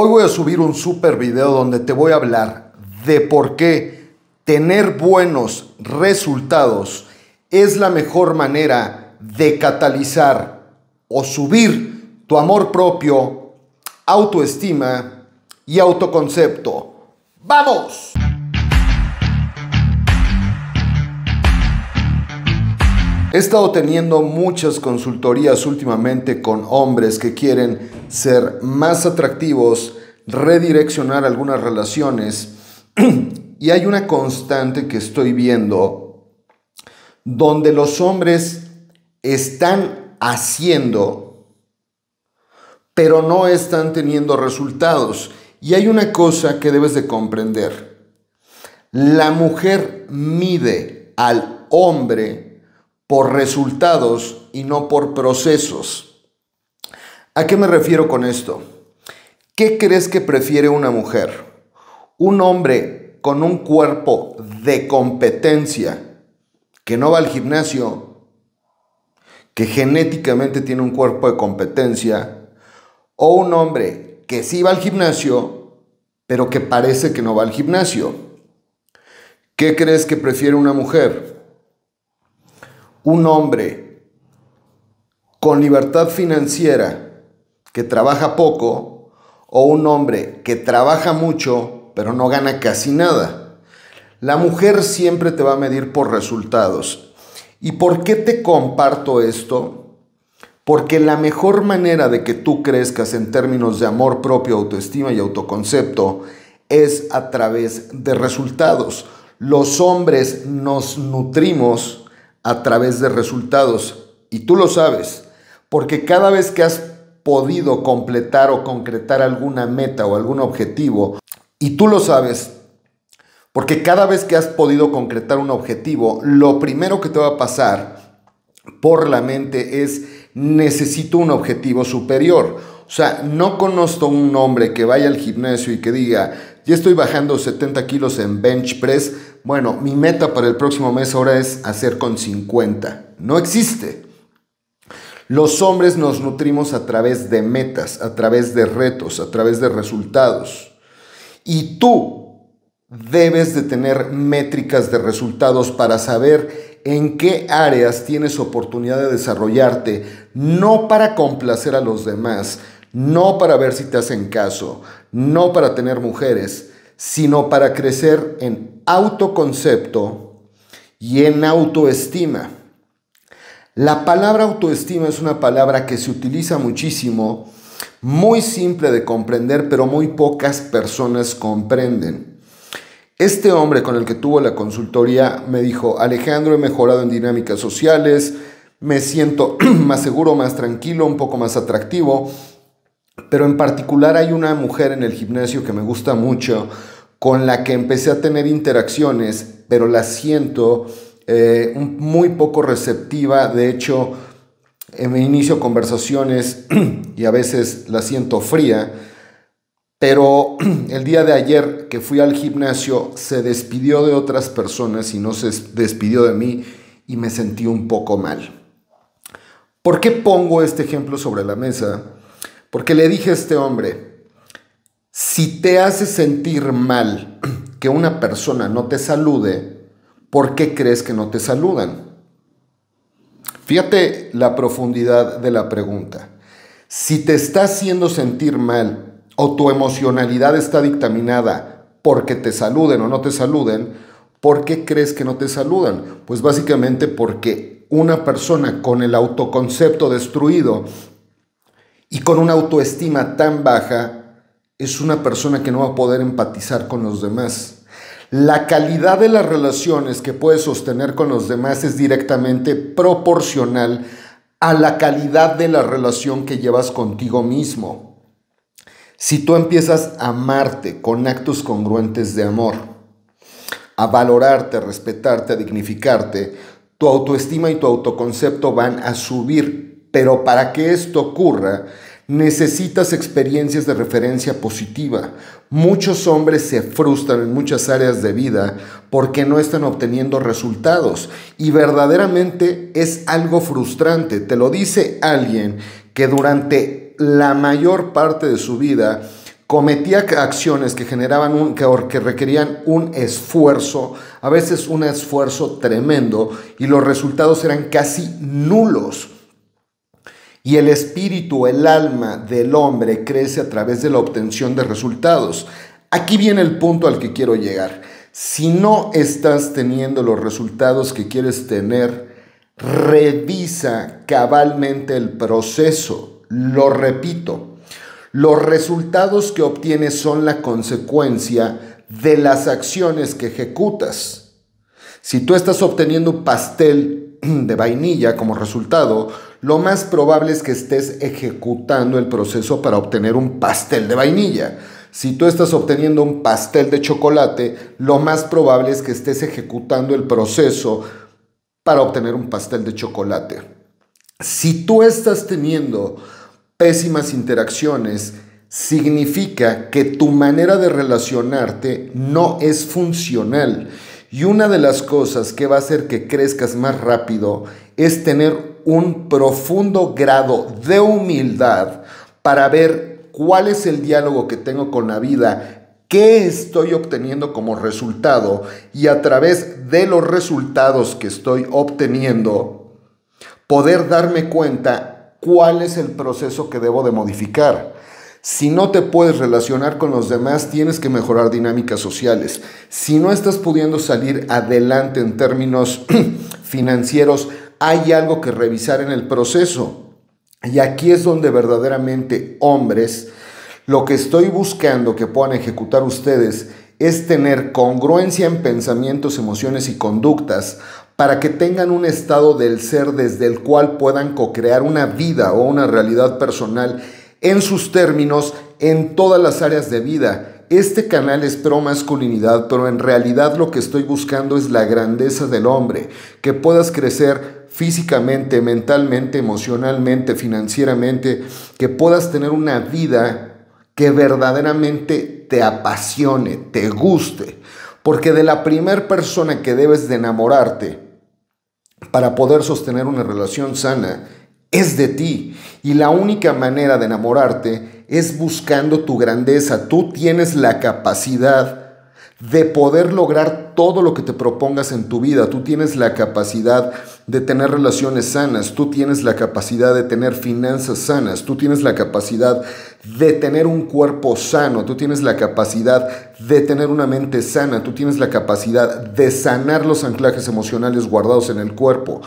Hoy voy a subir un super video donde te voy a hablar de por qué tener buenos resultados es la mejor manera de catalizar o subir tu amor propio, autoestima y autoconcepto. ¡Vamos! He estado teniendo muchas consultorías últimamente con hombres que quieren ser más atractivos, redireccionar algunas relaciones y hay una constante que estoy viendo donde los hombres están haciendo pero no están teniendo resultados. Y hay una cosa que debes de comprender. La mujer mide al hombre por resultados y no por procesos. ¿A qué me refiero con esto? ¿Qué crees que prefiere una mujer? ¿Un hombre con un cuerpo de competencia que no va al gimnasio, que genéticamente tiene un cuerpo de competencia, o un hombre que sí va al gimnasio, pero que parece que no va al gimnasio? ¿Qué crees que prefiere una mujer? Un hombre con libertad financiera que trabaja poco o un hombre que trabaja mucho pero no gana casi nada. La mujer siempre te va a medir por resultados. ¿Y por qué te comparto esto? Porque la mejor manera de que tú crezcas en términos de amor propio, autoestima y autoconcepto es a través de resultados. Los hombres nos nutrimos a través de resultados. Y tú lo sabes, porque cada vez que has podido completar o concretar alguna meta o algún objetivo, y tú lo sabes, porque cada vez que has podido concretar un objetivo, lo primero que te va a pasar por la mente es necesito un objetivo superior. O sea, no conozco un hombre que vaya al gimnasio y que diga, ya estoy bajando 70 kilos en bench press, bueno, mi meta para el próximo mes ahora es hacer con 50. No existe. Los hombres nos nutrimos a través de metas, a través de retos, a través de resultados. Y tú debes de tener métricas de resultados para saber en qué áreas tienes oportunidad de desarrollarte, no para complacer a los demás, no para ver si te hacen caso, no para tener mujeres, sino para crecer en autoconcepto y en autoestima. La palabra autoestima es una palabra que se utiliza muchísimo, muy simple de comprender, pero muy pocas personas comprenden. Este hombre con el que tuvo la consultoría me dijo, Alejandro, he mejorado en dinámicas sociales, me siento más seguro, más tranquilo, un poco más atractivo, pero en particular hay una mujer en el gimnasio que me gusta mucho, con la que empecé a tener interacciones, pero la siento eh, muy poco receptiva. De hecho, me inicio conversaciones y a veces la siento fría. Pero el día de ayer que fui al gimnasio se despidió de otras personas y no se despidió de mí y me sentí un poco mal. ¿Por qué pongo este ejemplo sobre la mesa? Porque le dije a este hombre, si te hace sentir mal que una persona no te salude, ¿por qué crees que no te saludan? Fíjate la profundidad de la pregunta. Si te está haciendo sentir mal o tu emocionalidad está dictaminada porque te saluden o no te saluden, ¿por qué crees que no te saludan? Pues básicamente porque una persona con el autoconcepto destruido y con una autoestima tan baja, es una persona que no va a poder empatizar con los demás. La calidad de las relaciones que puedes sostener con los demás es directamente proporcional a la calidad de la relación que llevas contigo mismo. Si tú empiezas a amarte con actos congruentes de amor, a valorarte, a respetarte, a dignificarte, tu autoestima y tu autoconcepto van a subir pero para que esto ocurra, necesitas experiencias de referencia positiva. Muchos hombres se frustran en muchas áreas de vida porque no están obteniendo resultados y verdaderamente es algo frustrante. Te lo dice alguien que durante la mayor parte de su vida cometía acciones que generaban un, que requerían un esfuerzo, a veces un esfuerzo tremendo, y los resultados eran casi nulos. Y el espíritu, el alma del hombre crece a través de la obtención de resultados. Aquí viene el punto al que quiero llegar. Si no estás teniendo los resultados que quieres tener, revisa cabalmente el proceso. Lo repito, los resultados que obtienes son la consecuencia de las acciones que ejecutas. Si tú estás obteniendo pastel de vainilla como resultado, lo más probable es que estés ejecutando el proceso para obtener un pastel de vainilla. Si tú estás obteniendo un pastel de chocolate, lo más probable es que estés ejecutando el proceso para obtener un pastel de chocolate. Si tú estás teniendo pésimas interacciones significa que tu manera de relacionarte no es funcional. Y una de las cosas que va a hacer que crezcas más rápido es tener un profundo grado de humildad para ver cuál es el diálogo que tengo con la vida, qué estoy obteniendo como resultado y a través de los resultados que estoy obteniendo, poder darme cuenta cuál es el proceso que debo de modificar. Si no te puedes relacionar con los demás, tienes que mejorar dinámicas sociales. Si no estás pudiendo salir adelante en términos financieros, hay algo que revisar en el proceso. Y aquí es donde verdaderamente hombres, lo que estoy buscando que puedan ejecutar ustedes es tener congruencia en pensamientos, emociones y conductas para que tengan un estado del ser desde el cual puedan co-crear una vida o una realidad personal en sus términos en todas las áreas de vida. Este canal es pro masculinidad, pero en realidad lo que estoy buscando es la grandeza del hombre, que puedas crecer físicamente, mentalmente, emocionalmente, financieramente, que puedas tener una vida que verdaderamente te apasione, te guste. Porque de la primera persona que debes de enamorarte, para poder sostener una relación sana es de ti. Y la única manera de enamorarte es buscando tu grandeza. Tú tienes la capacidad de poder lograr todo lo que te propongas en tu vida. Tú tienes la capacidad de tener relaciones sanas, tú tienes la capacidad de tener finanzas sanas, tú tienes la capacidad de tener un cuerpo sano, tú tienes la capacidad de tener una mente sana, tú tienes la capacidad de sanar los anclajes emocionales guardados en el cuerpo.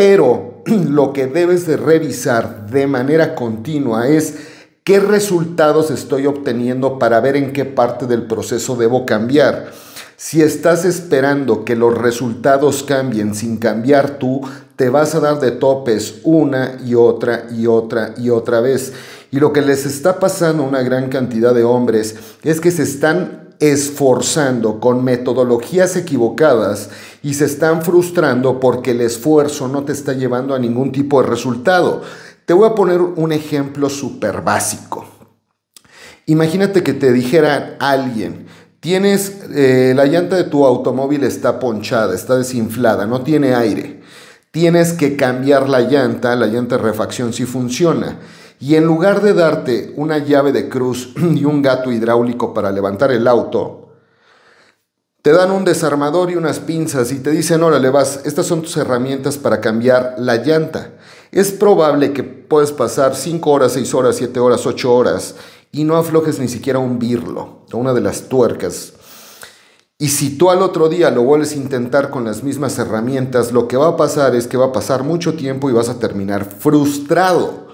Pero lo que debes de revisar de manera continua es ¿Qué resultados estoy obteniendo para ver en qué parte del proceso debo cambiar? Si estás esperando que los resultados cambien sin cambiar tú, te vas a dar de topes una y otra y otra y otra vez. Y lo que les está pasando a una gran cantidad de hombres es que se están esforzando con metodologías equivocadas y se están frustrando porque el esfuerzo no te está llevando a ningún tipo de resultado. Te voy a poner un ejemplo súper básico. Imagínate que te dijera alguien, tienes, eh, la llanta de tu automóvil está ponchada, está desinflada, no tiene aire. Tienes que cambiar la llanta, la llanta de refacción si funciona. Y en lugar de darte una llave de cruz y un gato hidráulico para levantar el auto, te dan un desarmador y unas pinzas y te dicen, órale, vas, estas son tus herramientas para cambiar la llanta. Es probable que puedes pasar 5 horas, 6 horas, 7 horas, 8 horas y no aflojes ni siquiera un birlo o una de las tuercas. Y si tú al otro día lo vuelves a intentar con las mismas herramientas, lo que va a pasar es que va a pasar mucho tiempo y vas a terminar frustrado.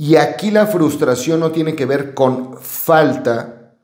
Y aquí la frustración no tiene que ver con falta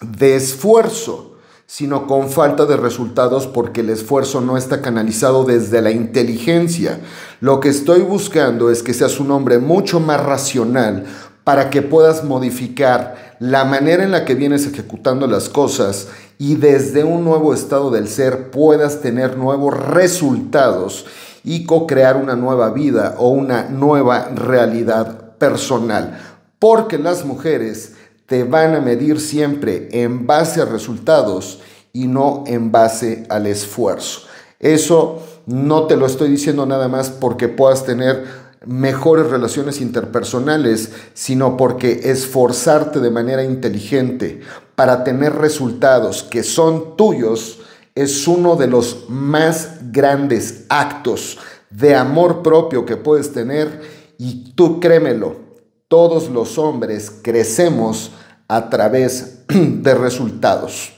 de esfuerzo sino con falta de resultados porque el esfuerzo no está canalizado desde la inteligencia. Lo que estoy buscando es que seas un hombre mucho más racional para que puedas modificar la manera en la que vienes ejecutando las cosas y desde un nuevo estado del ser puedas tener nuevos resultados y co-crear una nueva vida o una nueva realidad personal. Porque las mujeres te van a medir siempre en base a resultados y no en base al esfuerzo. Eso no te lo estoy diciendo nada más porque puedas tener mejores relaciones interpersonales, sino porque esforzarte de manera inteligente para tener resultados que son tuyos es uno de los más grandes actos de amor propio que puedes tener y tú créemelo, todos los hombres crecemos a través de resultados.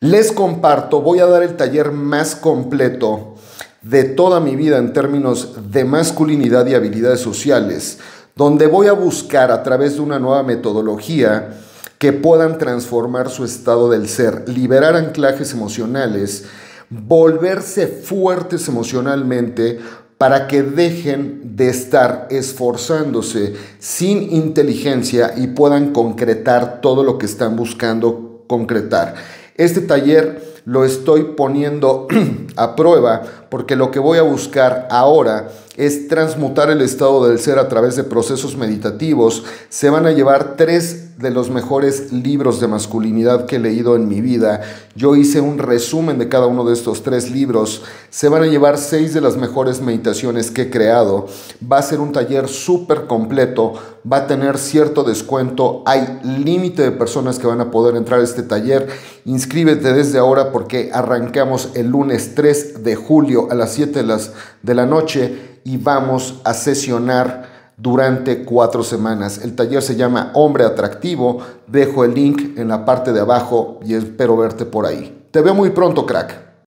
Les comparto, voy a dar el taller más completo de toda mi vida en términos de masculinidad y habilidades sociales, donde voy a buscar a través de una nueva metodología que puedan transformar su estado del ser, liberar anclajes emocionales, volverse fuertes emocionalmente para que dejen de estar esforzándose sin inteligencia y puedan concretar todo lo que están buscando concretar. Este taller lo estoy poniendo a prueba porque lo que voy a buscar ahora es transmutar el estado del ser a través de procesos meditativos. Se van a llevar tres de los mejores libros de masculinidad que he leído en mi vida. Yo hice un resumen de cada uno de estos tres libros. Se van a llevar seis de las mejores meditaciones que he creado. Va a ser un taller súper completo. Va a tener cierto descuento. Hay límite de personas que van a poder entrar a este taller. Inscríbete desde ahora porque arrancamos el lunes 3 de a las 7 de, las, de la noche y vamos a sesionar durante cuatro semanas. El taller se llama Hombre Atractivo. Dejo el link en la parte de abajo y espero verte por ahí. Te veo muy pronto, crack.